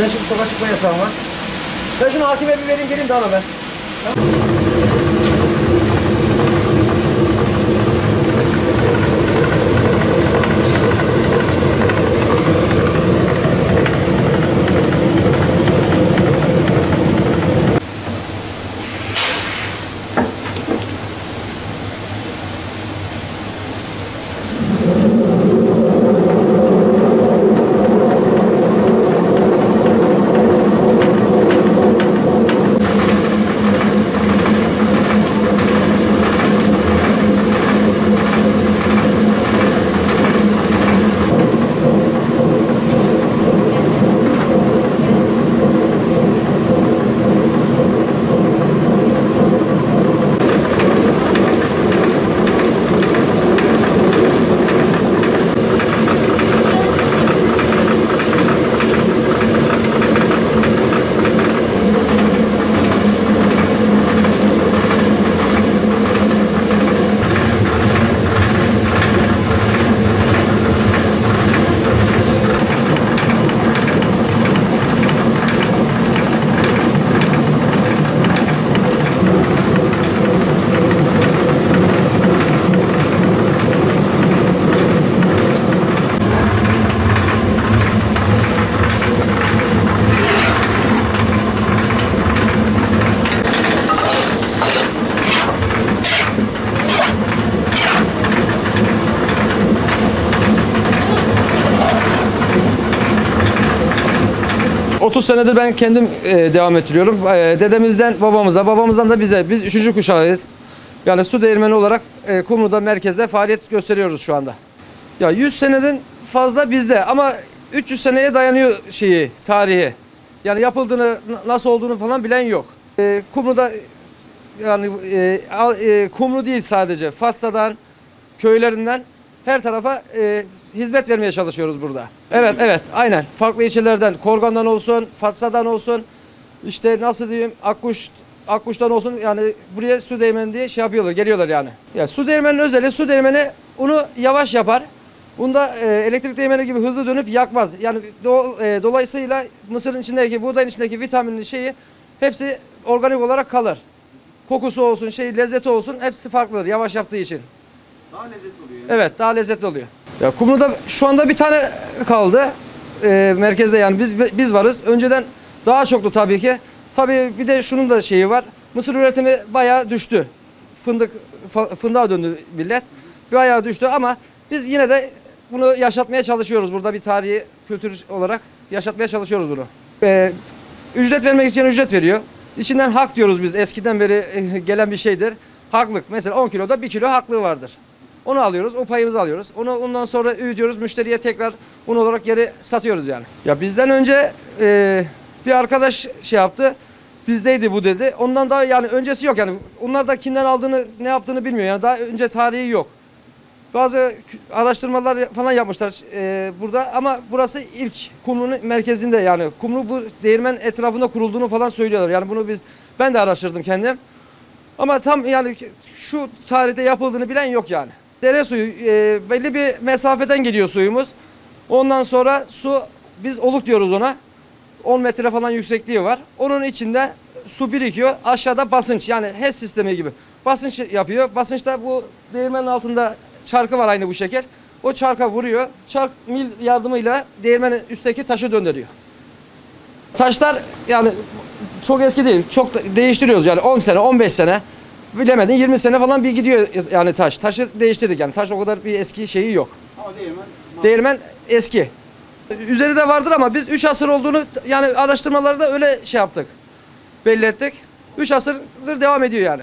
Sen şimdi sokağa çıkma yasağın var. Ben şunu hakime bir vereyim geleyim daha ben. Ee, 30 senedir ben kendim e, devam ettiriyorum. E, dedemizden babamıza, babamızdan da bize. Biz üçüncü kuşağıyız. Yani su değirmeni olarak e, Kumru'da merkezde faaliyet gösteriyoruz şu anda. Ya 100 seneden fazla bizde ama 300 seneye dayanıyor şeyi, tarihi. Yani yapıldığını, nasıl olduğunu falan bilen yok. E, Kumru'da yani e, e, Kumru değil sadece. Fatsa'dan, köylerinden her tarafa e, hizmet vermeye çalışıyoruz burada. Evet evet aynen farklı ilçelerden Korgan'dan olsun Fatsa'dan olsun işte nasıl diyeyim Akkuş Akkuş'tan olsun yani buraya su değirmeni diye şey yapıyorlar geliyorlar yani. Ya su değirmeninin özelliği su değirmeni onu yavaş yapar. Bunda e, elektrik değirmeni gibi hızlı dönüp yakmaz. Yani do- e, dolayısıyla mısırın içindeki buğdayın içindeki vitaminin şeyi hepsi organik olarak kalır. Kokusu olsun, şey lezzeti olsun hepsi farklıdır yavaş yaptığı için. Daha lezzetli oluyor. Evet daha lezzetli oluyor. Ya Kumru'da şu anda bir tane kaldı. Ee, merkezde yani biz biz varız. Önceden daha çoktu tabii ki. Tabii bir de şunun da şeyi var. Mısır üretimi bayağı düştü. Fındık fındığa döndü millet. Bayağı düştü ama biz yine de bunu yaşatmaya çalışıyoruz. Burada bir tarihi kültür olarak yaşatmaya çalışıyoruz bunu. Ee, ücret vermek isteyen ücret veriyor. İçinden hak diyoruz biz. Eskiden beri eh, gelen bir şeydir. Haklık. Mesela 10 kiloda 1 kilo haklığı vardır. Onu alıyoruz, o payımızı alıyoruz. Onu ondan sonra ödüyoruz, müşteriye tekrar un olarak geri satıyoruz yani. Ya bizden önce e, bir arkadaş şey yaptı. Bizdeydi bu dedi. Ondan daha yani öncesi yok yani. Onlar da kimden aldığını, ne yaptığını bilmiyor. Yani daha önce tarihi yok. Bazı araştırmalar falan yapmışlar e, burada ama burası ilk Kumru'nun merkezinde yani. Kumru bu değirmen etrafında kurulduğunu falan söylüyorlar. Yani bunu biz ben de araştırdım kendim. Ama tam yani şu tarihte yapıldığını bilen yok yani. Dere suyu e, belli bir mesafeden geliyor suyumuz. Ondan sonra su biz oluk diyoruz ona. 10 metre falan yüksekliği var. Onun içinde su birikiyor. Aşağıda basınç yani HES sistemi gibi. Basınç yapıyor. Basınçta bu değirmenin altında çarkı var aynı bu şekil. O çarka vuruyor. Çark mil yardımıyla değirmenin üstteki taşı döndürüyor. Taşlar yani çok eski değil. Çok değiştiriyoruz yani 10 sene, 15 sene. Bilemedin 20 sene falan bir gidiyor yani taş. Taşı değiştirdik yani. Taş o kadar bir eski şeyi yok. Ama değirmen. Değirmen eski. Üzeri de vardır ama biz 3 asır olduğunu yani araştırmalarda öyle şey yaptık. Belli ettik. 3 asırdır devam ediyor yani.